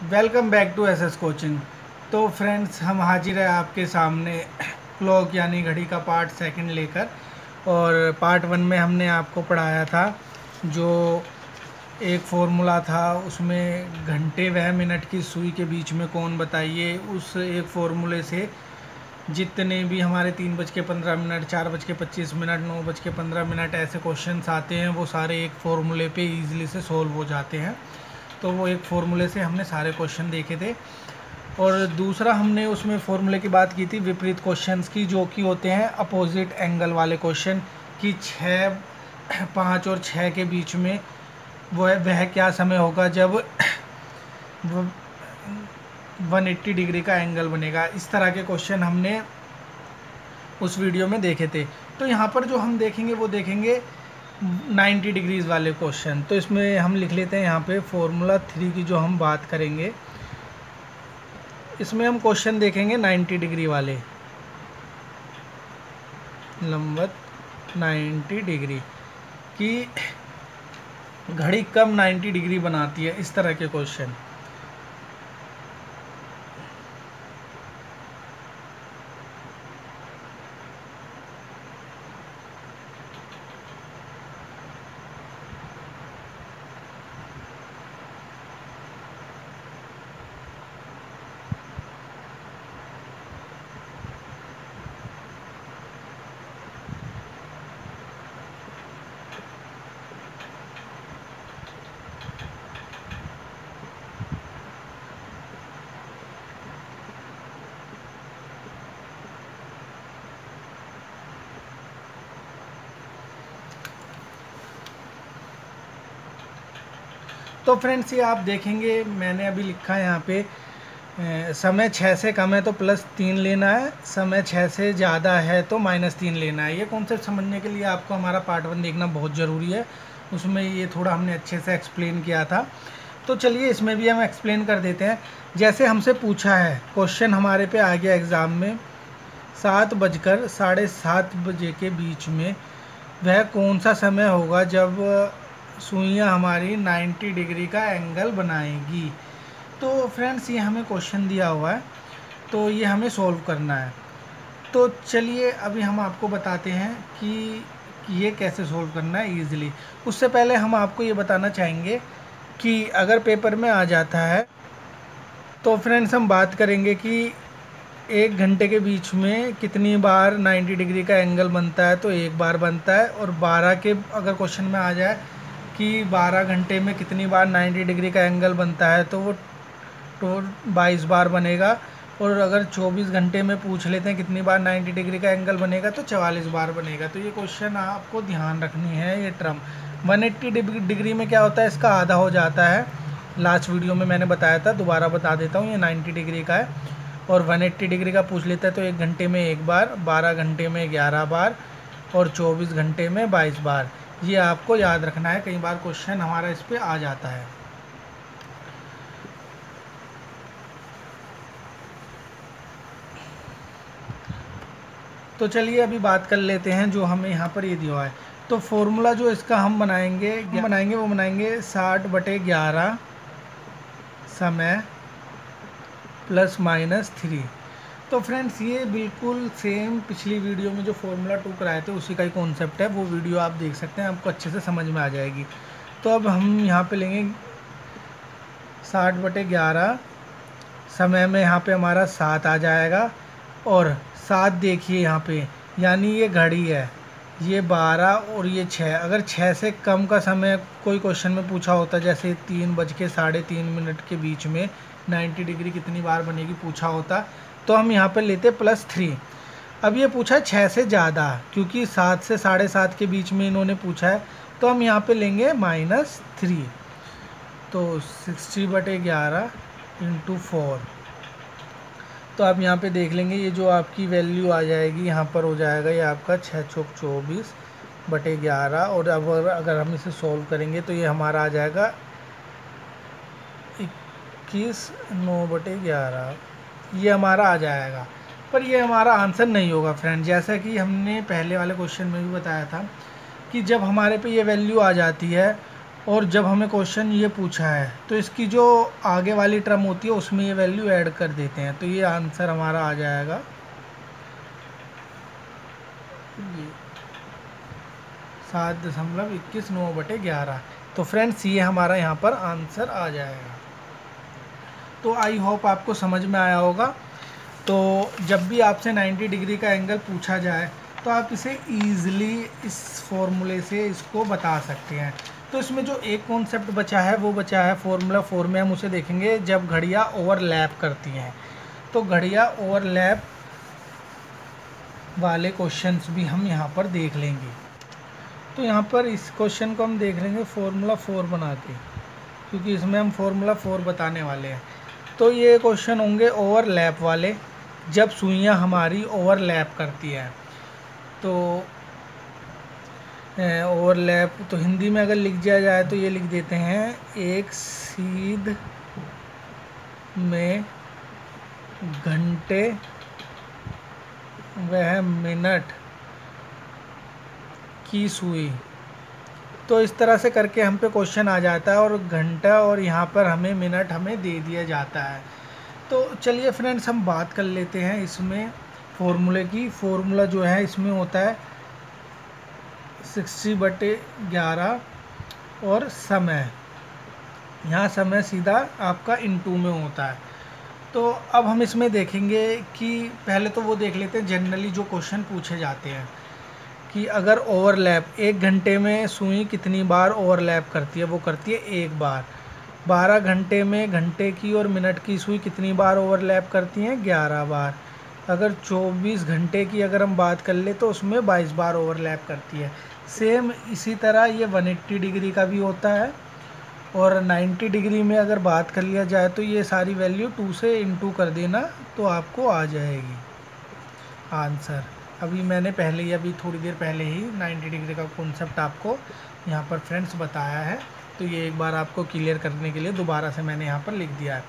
Welcome back to S S coaching. तो friends, हम हाजिर है आपके सामने क्लॉक यानी घड़ी का पार्ट सेकंड लेकर, और पार्ट वन में हमने आपको पढ़ाया था जो एक फार्मूला था, उसमें घंटे व मिनट की सुई के बीच में कौन बताइए, उस एक फार्मूले से जितने भी हमारे तीन बज के पंद्रह मिनट, चार बज के पच्चीस मिनट, नौ बज के पंद्रह मिनट ऐसे क्वेश्चंस आते हैं, वो सारे एक फार्मूले पे इजीली से सॉल्व हो जाते हैं। तो वो एक फार्मूले से हमने सारे क्वेश्चन देखे थे। और दूसरा हमने उसमें फार्मूले की बात की थी, विपरीत क्वेश्चंस की, जो कि होते हैं अपोजिट एंगल वाले क्वेश्चन कि छः पाँच और छः के बीच में वह वह क्या समय होगा जब वन एट्टी डिग्री का एंगल बनेगा। इस तरह के क्वेश्चन हमने उस वीडियो में देखे थे। तो यहाँ पर जो हम देखेंगे, वो देखेंगे 90 डिग्रीज़ वाले क्वेश्चन। तो इसमें हम लिख लेते हैं यहाँ पे फॉर्मूला थ्री की जो हम बात करेंगे। इसमें हम क्वेश्चन देखेंगे 90 डिग्री वाले। लंबत 90 डिग्री। की घड़ी कब 90 डिग्री बनाती है? इस तरह के क्वेश्चन। तो फ्रेंड्स ये आप देखेंगे, मैंने अभी लिखा है यहाँ पे समय छः से कम है तो प्लस तीन लेना है, समय छः से ज़्यादा है तो माइनस तीन लेना है। ये कॉन्सेप्ट समझने के लिए आपको हमारा पार्ट वन देखना बहुत ज़रूरी है। उसमें ये थोड़ा हमने अच्छे से एक्सप्लेन किया था। तो चलिए, इसमें भी हम एक्सप्लेन कर देते हैं। जैसे हमसे पूछा है क्वेश्चन हमारे पे आ गया एग्ज़ाम में। सात बजकर साढ़े सात बजे के बीच में, वह कौन सा समय होगा जब सुइयाँ हमारी 90 डिग्री का एंगल बनाएगी। तो फ्रेंड्स ये हमें क्वेश्चन दिया हुआ है तो ये हमें सॉल्व करना है। तो चलिए, अभी हम आपको बताते हैं कि ये कैसे सॉल्व करना है ईज़िली उससे पहले हम आपको ये बताना चाहेंगे कि अगर पेपर में आ जाता है तो फ्रेंड्स हम बात करेंगे कि एक घंटे के बीच में कितनी बार 90 डिग्री का एंगल बनता है तो एक बार बनता है, और 12 के अगर क्वेश्चन में आ जाए कि 12 घंटे में कितनी बार 90 डिग्री का एंगल बनता है तो वो तो बाईस बार बनेगा। और अगर 24 घंटे में पूछ लेते हैं कितनी बार 90 डिग्री का एंगल बनेगा तो 44 बार बनेगा। तो ये क्वेश्चन आपको ध्यान रखनी है ये ट्रम 180 डिग्री में क्या होता है? इसका आधा हो जाता है। लास्ट वीडियो में मैंने बताया था, दोबारा बता देता हूँ, ये 90 डिग्री का है। और 180 डिग्री का पूछ लेता है तो एक घंटे में एक बार 12 घंटे में 11 बार, और 24 घंटे में 22 बार। ये आपको याद रखना है, कई बार क्वेश्चन हमारा इस पर आ जाता है। तो चलिए अभी बात कर लेते हैं जो हमें यहाँ पर ये दिया है। तो फॉर्मूला जो इसका हम बनाएँगे बनाएँगे, वो बनाएँगे साठ बटे ग्यारह समय प्लस माइनस थ्री तो फ्रेंड्स ये बिल्कुल सेम पिछली वीडियो में जो फॉर्मूला टू कराए थे, उसी का ही कॉन्सेप्ट है। वो वीडियो आप देख सकते हैं, आपको अच्छे से समझ में आ जाएगी। तो अब हम यहाँ पे लेंगे साठ बटे ग्यारह। समय में यहाँ पे हमारा सात आ जाएगा। और सात देखिए यहाँ पे, यानी ये घड़ी है, ये बारह और ये छः अगर छः से कम का समय कोई क्वेश्चन में पूछा होता, जैसे तीन बज के साढ़े तीन मिनट के बीच में, नाइन्टी डिग्री कितनी बार बनेगी पूछा होता तो हम यहाँ पर लेते प्लस थ्री अब ये पूछा छः से ज़्यादा, क्योंकि सात से साढ़े सात के बीच में इन्होंने पूछा है तो हम यहाँ पे लेंगे माइनस थ्री तो सिक्सटी बटे ग्यारह इंटू फोर तो आप यहाँ पे देख लेंगे, ये जो आपकी वैल्यू आ जाएगी, यहाँ पर हो जाएगा ये आपका छः चौक चौबीस बटे ग्यारह। और अब अगर हम इसे सॉल्व करेंगे तो ये हमारा आ जाएगा इक्कीस नौ बटे ग्यारह। ये हमारा आ जाएगा। पर ये हमारा आंसर नहीं होगा फ्रेंड जैसा कि हमने पहले वाले क्वेश्चन में भी बताया था कि जब हमारे पे ये वैल्यू आ जाती है और जब हमें क्वेश्चन ये पूछा है तो इसकी जो आगे वाली टर्म होती है, उसमें ये वैल्यू ऐड कर देते हैं। तो ये आंसर हमारा आ जाएगा। सात दशमलव इक्कीस नौ बटे ग्यारह। तो फ्रेंड्स ये हमारा यहाँ पर आंसर आ जाएगा। तो आई होप आपको समझ में आया होगा। तो जब भी आपसे 90 डिग्री का एंगल पूछा जाए तो आप इसे ईज़िली इस फॉर्मूले से इसको बता सकते हैं। तो इसमें जो एक कॉन्सेप्ट बचा है, वो बचा है फॉर्मूला फोर में। हम उसे देखेंगे जब घड़ियाँ ओवरलैप करती हैं। तो घड़ियाँ ओवरलैप वाले क्वेश्चंस भी हम यहाँ पर देख लेंगे। तो यहाँ पर इस क्वेश्चन को हम देख लेंगे फॉर्मूला फोर बना के, क्योंकि इसमें हम फॉर्मूला फोर बताने वाले हैं। तो ये क्वेश्चन होंगे ओवरलैप वाले, जब सुइयाँ हमारी ओवरलैप करती हैं। तो ओवरलैप तो हिंदी में अगर लिख दिया जाए तो ये लिख देते हैं, एक सीध में घंटे, वह मिनट की सुई। तो इस तरह से करके हम पे क्वेश्चन आ जाता है और घंटा और यहाँ पर हमें मिनट हमें दे दिया जाता है। तो चलिए फ्रेंड्स हम बात कर लेते हैं इसमें फॉर्मूले की। फॉर्मूला जो है, इसमें होता है सिक्सटी बटे ग्यारह और समय। यहाँ समय सीधा आपका इनटू में होता है। तो अब हम इसमें देखेंगे कि पहले तो वो देख लेते हैं जनरली जो क्वेश्चन पूछे जाते हैं। कि अगर ओवरलैप एक घंटे में सुई कितनी बार ओवरलैप करती है? वो करती है एक बार। बारह घंटे में घंटे की और मिनट की सुई कितनी बार ओवरलैप करती हैं? ग्यारह बार। अगर चौबीस घंटे की अगर हम बात कर ले तो उसमें बाईस बार ओवरलैप करती है। सेम इसी तरह ये 180 डिग्री का भी होता है। और 90 डिग्री में अगर बात कर लिया जाए तो ये सारी वैल्यू टू से इनटू कर देना तो आपको आ जाएगी। आंसर। अभी मैंने पहले ही, अभी थोड़ी देर पहले ही 90 डिग्री का कॉन्सेप्ट आपको यहाँ पर फ्रेंड्स बताया है। तो ये एक बार आपको क्लियर करने के लिए दोबारा से मैंने यहाँ पर लिख दिया है।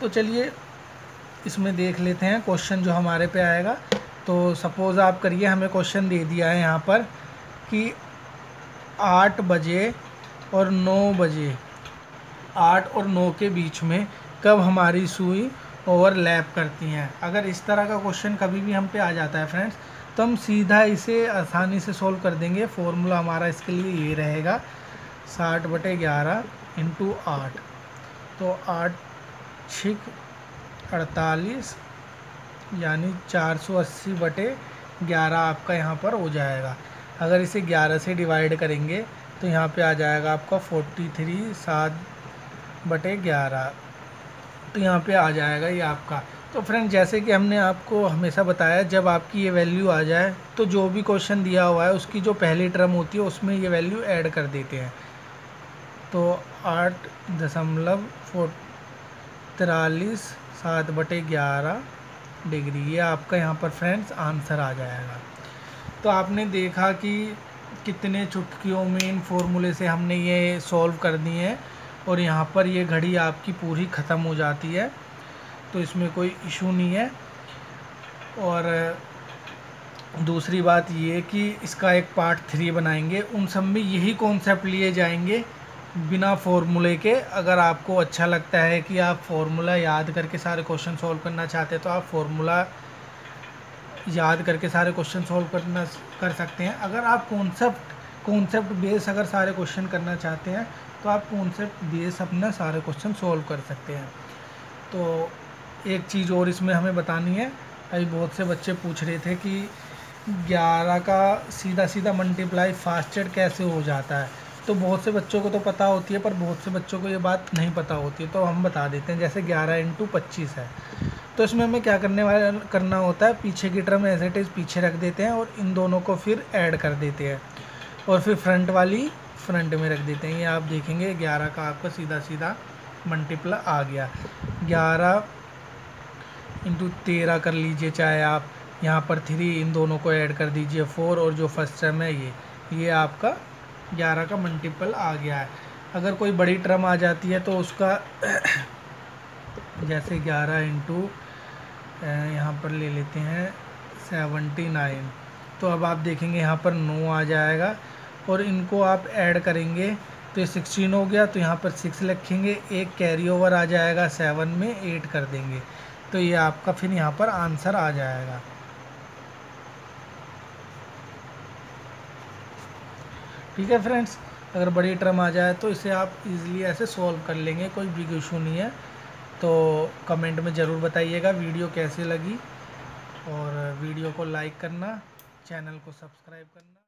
तो चलिए, इसमें देख लेते हैं क्वेश्चन जो हमारे पे आएगा। तो सपोज़ आप करिए, हमें क्वेश्चन दे दिया है यहाँ पर कि आठ बजे और नौ बजे, आठ और नौ के बीच में कब हमारी सुई ओवरलैप करती हैं। अगर इस तरह का क्वेश्चन कभी भी हम पे आ जाता है फ्रेंड्स तो हम सीधा इसे आसानी से सोल्व कर देंगे। फॉर्मूला हमारा इसके लिए ये रहेगा, साठ बटे ग्यारह इंटू आठ। तो आठ छिक अड़तालीस, यानी 480 बटे 11 आपका यहाँ पर हो जाएगा। अगर इसे 11 से डिवाइड करेंगे तो यहाँ पे आ जाएगा आपका 43 सात बटे ग्यारह। तो यहाँ पे आ जाएगा ये आपका। तो फ्रेंड जैसे कि हमने आपको हमेशा बताया, जब आपकी ये वैल्यू आ जाए तो जो भी क्वेश्चन दिया हुआ है, उसकी जो पहली टर्म होती है, उसमें ये वैल्यू ऐड कर देते हैं। तो आठ दशमलव तिरालीस सात बटे ग्यारह डिग्री, ये आपका यहाँ पर फ्रेंड्स आंसर आ जाएगा। तो आपने देखा कि कितने चुटकियों में इन फॉर्मूले से हमने ये सॉल्व कर दिए हैं। और यहाँ पर ये घड़ी आपकी पूरी ख़त्म हो जाती है तो इसमें कोई इशू नहीं है। और, दूसरी बात ये कि इसका एक पार्ट थ्री बनाएँगे। उन सब में यही कॉन्सेप्ट लिए जाएँगे बिना फॉर्मूले के। अगर आपको अच्छा लगता है कि आप फॉर्मूला याद करके सारे क्वेश्चन सॉल्व करना चाहते हैं तो आप फॉर्मूला याद करके सारे क्वेश्चन सॉल्व करना, कर सकते हैं। अगर आप कॉन्सेप्ट कॉन्सेप्ट बेस अगर सारे क्वेश्चन करना चाहते हैं तो आप कॉन्सेप्ट बेस अपना सारे क्वेश्चन सॉल्व कर सकते हैं। तो एक चीज़ और इसमें हमें बतानी है। अभी बहुत से बच्चे पूछ रहे थे कि 11 का सीधा सीधा मल्टीप्लाई फास्टेड कैसे हो जाता है? तो बहुत से बच्चों को तो पता होती है, पर बहुत से बच्चों को ये बात नहीं पता होती है। तो हम बता देते हैं, जैसे ग्यारह इंटू पच्चीस है। तो इसमें हमें क्या करने वाला, करना होता है? पीछे की टर्म एज इट इज़ पीछे रख देते हैं और इन दोनों को फिर ऐड कर देते हैं। और फिर फ्रंट वाली फ्रंट में रख देते हैं। ये आप देखेंगे, ग्यारह का आपका सीधा सीधा मल्टीपल आ गया। ग्यारह इंटू तेरह कर लीजिए चाहे आप। यहाँ पर थ्री इन दोनों को ऐड कर दीजिए फोर और जो फ़र्स्ट टर्म है ये। ये आपका ग्यारह का मल्टीपल आ गया है। अगर कोई बड़ी टर्म आ जाती है तो उसका जैसे ग्यारह इंटू यहाँ पर ले लेते हैं सेवेंटी नाइन तो अब आप देखेंगे यहाँ पर नौ आ जाएगा। और इनको आप ऐड करेंगे तो ये सिक्सटीन हो गया तो यहाँ पर सिक्स लिखेंगे, एक कैरी ओवर आ जाएगा सेवन में एट कर देंगे। तो ये आपका फिर यहाँ पर आंसर आ जाएगा। ठीक है फ्रेंड्स अगर बड़ी टर्म आ जाए तो इसे आप इजीली ऐसे सॉल्व कर लेंगे, कोई बिग इशू नहीं है। तो कमेंट में ज़रूर बताइएगा वीडियो कैसी लगी। और वीडियो को लाइक करना चैनल को सब्सक्राइब करना।